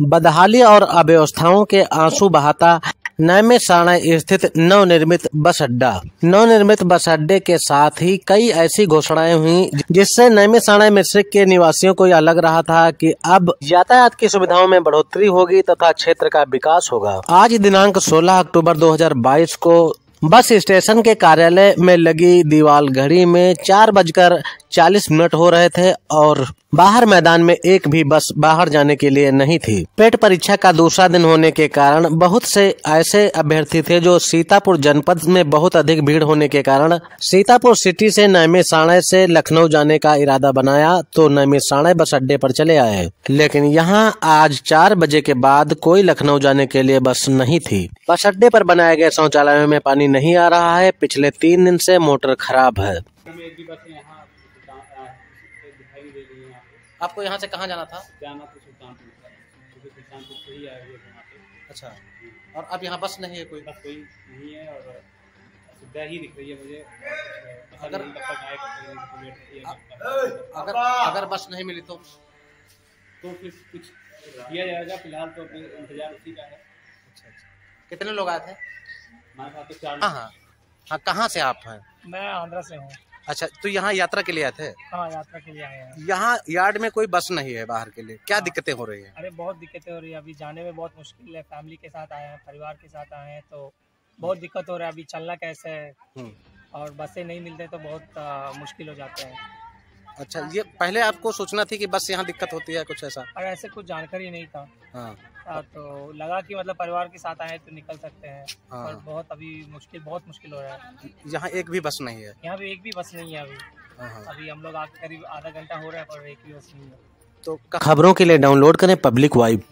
बदहाली और अव्यवस्थाओं के आँसू बहाता नैमे साणा स्थित नवनिर्मित बस अड्डा। नवनिर्मित बस अड्डे के साथ ही कई ऐसी घोषणाएँ हुई, जिससे नैमे साणा मिश्रिक के निवासियों को यह लग रहा था कि अब यातायात की सुविधाओं में बढ़ोतरी होगी तथा क्षेत्र का विकास होगा। आज दिनांक 16 अक्टूबर 2022 को बस स्टेशन के कार्यालय में लगी दीवाल घड़ी में चार बजकर चालीस मिनट हो रहे थे और बाहर मैदान में एक भी बस बाहर जाने के लिए नहीं थी। पेट परीक्षा का दूसरा दिन होने के कारण बहुत से ऐसे अभ्यर्थी थे जो सीतापुर जनपद में बहुत अधिक भीड़ होने के कारण सीतापुर सिटी से नैमे साणे से लखनऊ जाने का इरादा बनाया तो नैमे साणे बस अड्डे पर चले आए। लेकिन यहाँ आज चार बजे के बाद कोई लखनऊ जाने के लिए बस नहीं थी। बस अड्डे पर बनाए गए शौचालयों में पानी नहीं आ रहा है। पिछले तीन दिन से मोटर खराब है। आपको यहाँ से कहाँ जाना था? जाना तो सुल्तानपुर था। सुल्तानपुर से ही आए हुए थे वहाँ पे। अच्छा। और अब यहाँ बस नहीं है कोई? बस कोई नहीं है और सुविधा ही दिख रही है मुझे। अगर- तक। अगर अगर बस नहीं मिली तो? तो फिर कुछ किया जाएगा फ़िलहाल तो अभी इंतज़ार उसी का है। अच्छा अच्छा। कितने लोग आए थे? हमारे साथ तो चार हाँ हाँ। हाँ कहाँ से आप हैं? मैं आंध्रा से हूँ। अच्छा तो यहाँ यात्रा के लिए आए थे? हाँ यात्रा के लिए आए हैं। यहाँ यार्ड में कोई बस नहीं है बाहर के लिए? क्या हाँ। दिक्कतें हो रही है? अरे बहुत दिक्कतें हो रही है। अभी जाने में बहुत मुश्किल है। फैमिली के साथ आए हैं परिवार के साथ आए हैं तो बहुत दिक्कत हो रहा है। अभी चलना कैसे है? हम्म, और बसें नहीं मिलते तो बहुत आ, मुश्किल हो जाते हैं। अच्छा ये पहले आपको सोचना थी कि बस यहाँ दिक्कत होती है कुछ ऐसा? और ऐसे कुछ जानकारी नहीं था। हाँ। आ, तो लगा कि मतलब परिवार के साथ आए तो निकल सकते हैं हाँ। और बहुत अभी मुश्किल बहुत मुश्किल हो रहा है। यहाँ एक भी बस नहीं है। यहाँ पे एक भी बस नहीं है अभी। हाँ, हाँ। अभी हम लोग करीब आधा घंटा हो रहा है पर एक भी बस नहीं है। तो खबरों के लिए डाउनलोड करें पब्लिक वाइब।